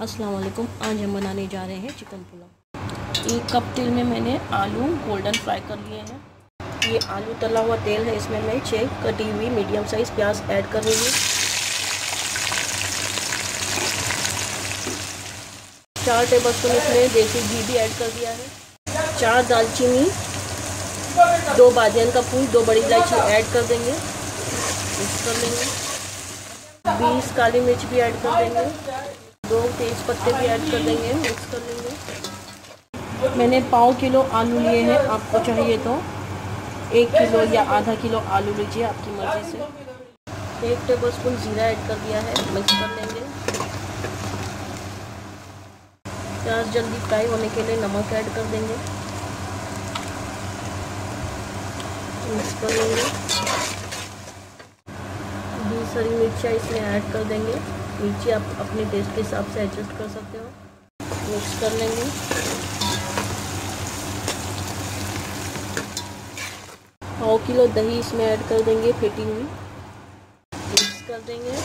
अस्सलाम वालेकुम आज हम बनाने जा रहे हैं चिकन पुलाव। एक कप तेल में मैंने आलू गोल्डन फ्राई कर लिए हैं। ये आलू तला हुआ तेल है, इसमें मैं छः कटी हुई मीडियम साइज़ प्याज ऐड कर रही हूँ। चार टेबल स्पून इसमें देसी घी भी ऐड कर दिया है। चार दालचीनी, दो बादियान का फूल, दो बड़ी इलायची ऐड कर देंगे। मिक्स कर लेंगे। बीस काली मिर्च भी ऐड कर देंगे। दो तेज पत्ते भी ऐड कर देंगे मिक्स कर लेंगे। मैंने पाव किलो आलू लिए हैं, आपको चाहिए तो। एक किलो या आधा किलो आलू लीजिए, आपकी मर्ज़ी से। एक टेबल स्पून ज़ीरा ऐड कर दिया है मिक्स कर लेंगे। प्याज जल्दी फ्राई होने के लिए नमक ऐड कर देंगे। मिक्स कर लेंगे। बीस हरी मिर्चा इसमें ऐड कर देंगे। मिर्ची आप अपने टेस्ट के हिसाब से एडजस्ट कर सकते हो। मिक्स कर लेंगे। पाव किलो दही इसमें ऐड कर देंगे फेटी हुई मिक्स कर देंगे।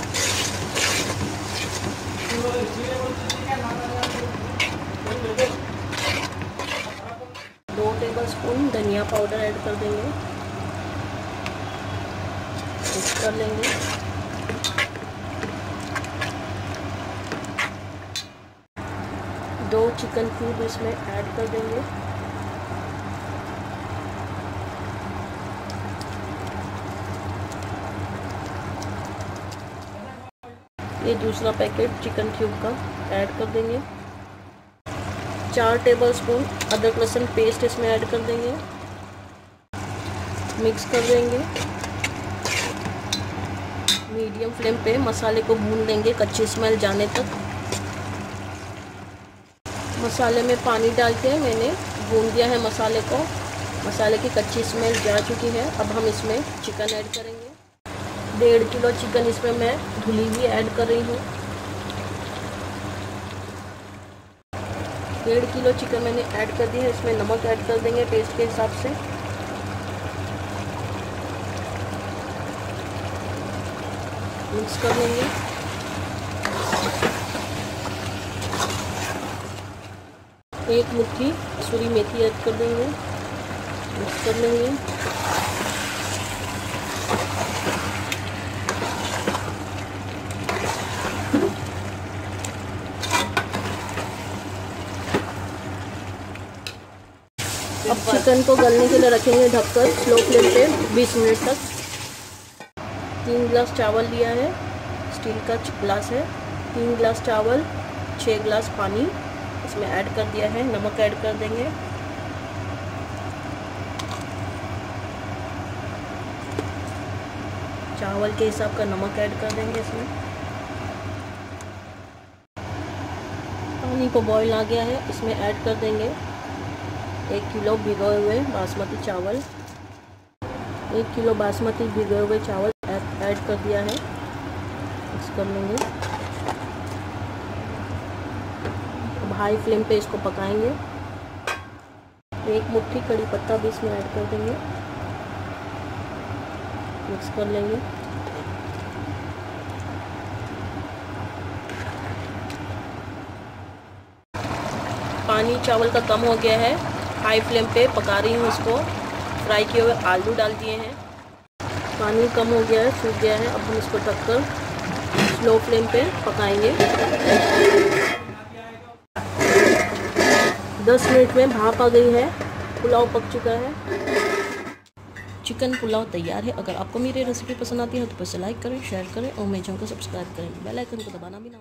दो टेबल स्पून धनिया पाउडर ऐड कर देंगे। मिक्स कर लेंगे। दो चिकन क्यूब इसमें ऐड कर देंगे। ये दूसरा पैकेट चिकन क्यूब का ऐड कर देंगे। चार टेबल स्पून अदरक लहसुन पेस्ट इसमें ऐड कर देंगे। मिक्स कर देंगे। मीडियम फ्लेम पे मसाले को भून देंगे कच्ची स्मेल जाने तक। मसाले में पानी डाल के मैंने भून दिया है मसाले को। मसाले की कच्ची स्मेल जा चुकी है। अब हम इसमें चिकन ऐड करेंगे। डेढ़ किलो चिकन इसमें मैं धुली हुई ऐड कर रही हूँ। डेढ़ किलो चिकन मैंने ऐड कर दी है। इसमें नमक ऐड कर देंगे टेस्ट के हिसाब से। मिक्स कर लेंगे। एक मुट्ठी सूरी मेथी ऐड कर देंगे। मिक्स कर लेंगे। अब चिकन को गलने के लिए रखेंगे ढककर स्लो फ्लेम पे 20 मिनट तक। तीन गिलास चावल लिया है। स्टील का गिलास है। तीन गिलास चावल छः गिलास पानी। इसमें ऐड कर दिया है। नमक ऐड कर देंगे। चावल के हिसाब का नमक ऐड कर देंगे इसमें। पानी को बॉईल आ गया है। इसमें ऐड कर देंगे। एक किलो भिगोए हुए बासमती चावल। एक किलो बासमती भिगोए हुए चावल ऐड कर दिया है। मिक्स कर लेंगे। अब हाई फ्लेम पे इसको पकाएँगे। एक मुट्ठी कड़ी पत्ता भी इसमें ऐड कर देंगे। मिक्स कर लेंगे। पानी चावल का कम हो गया है। हाई फ्लेम पे पका रही हूँ इसको। फ्राई किए हुए आलू डाल दिए हैं। पानी कम हो गया है, सूख गया है। अब हम इसको ढककर स्लो फ्लेम पे पकाएँगे। दस मिनट में भाप आ गई है, पुलाव पक चुका है। चिकन पुलाव तैयार है। अगर आपको मेरी रेसिपी पसंद आती है तो इसे लाइक करें शेयर करें और मेरे चैनल को सब्सक्राइब करें। बेल आइकन को दबाना भी ना